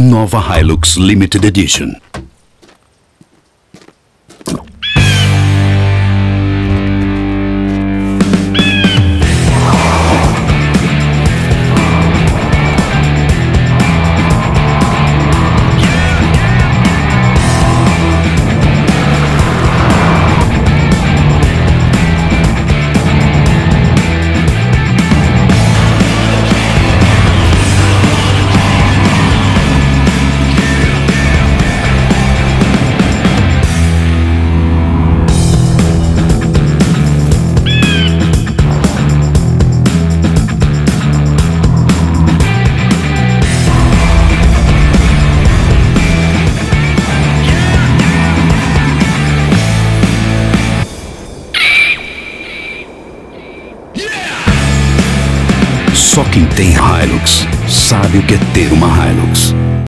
Nova Hilux Limited Edition. Só quem tem Hilux sabe o que é ter uma Hilux.